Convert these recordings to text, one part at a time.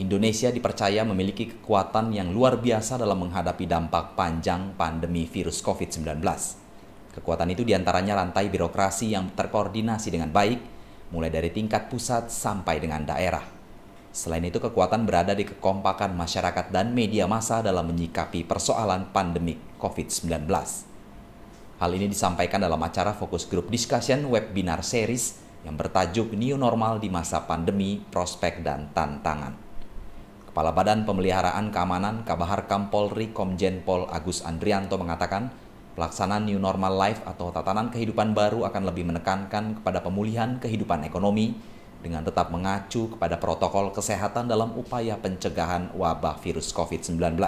Indonesia dipercaya memiliki kekuatan yang luar biasa dalam menghadapi dampak panjang pandemi virus COVID-19. Kekuatan itu di antaranya rantai birokrasi yang terkoordinasi dengan baik, mulai dari tingkat pusat sampai dengan daerah. Selain itu, kekuatan berada di kekompakan masyarakat dan media massa dalam menyikapi persoalan pandemik COVID-19. Hal ini disampaikan dalam acara Fokus Group Discussion Webinar Series yang bertajuk New Normal di Masa Pandemi, Prospek dan Tantangan. Kepala Badan Pemeliharaan Keamanan Kabahar Kampolri Komjen Pol Agus Andrianto mengatakan, pelaksanaan new normal life atau tatanan kehidupan baru akan lebih menekankan kepada pemulihan kehidupan ekonomi dengan tetap mengacu kepada protokol kesehatan dalam upaya pencegahan wabah virus COVID-19.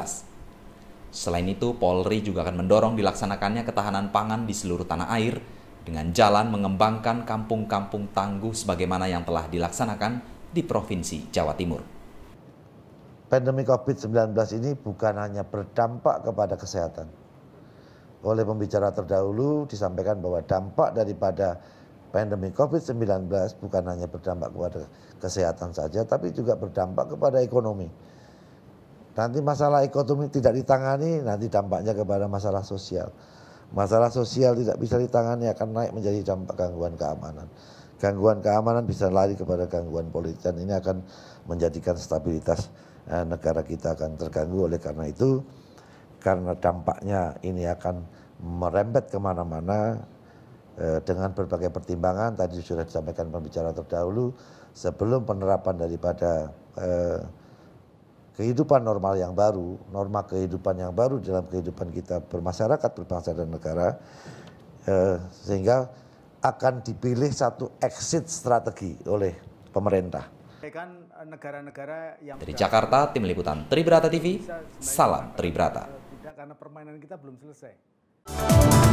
Selain itu, Polri juga akan mendorong dilaksanakannya ketahanan pangan di seluruh tanah air dengan jalan mengembangkan kampung-kampung tangguh sebagaimana yang telah dilaksanakan di Provinsi Jawa Timur pandemi COVID-19 ini bukan hanya berdampak kepada kesehatan. Oleh pembicara terdahulu disampaikan bahwa dampak daripada pandemi COVID-19 bukan hanya berdampak kepada kesehatan saja, tapi juga berdampak kepada ekonomi. Nanti masalah ekonomi tidak ditangani, nanti dampaknya kepada masalah sosial. Masalah sosial tidak bisa ditangani akan naik menjadi dampak gangguan keamanan. Gangguan keamanan bisa lari kepada gangguan politik dan ini akan menjadikan stabilitas negara kita akan terganggu. Oleh karena itu karena dampaknya ini akan merembet ke mana-mana eh, dengan berbagai pertimbangan tadi sudah disampaikan pembicara terdahulu sebelum penerapan daripada eh, kehidupan normal yang baru norma kehidupan yang baru dalam kehidupan kita bermasyarakat berbangsa dan negara sehingga akan dipilih satu exit strategi oleh pemerintah eh, negara-negara yang Dari Jakarta, tim liputan Tribrata TV, salam Tribrata. Tidak karena permainan kita belum selesai.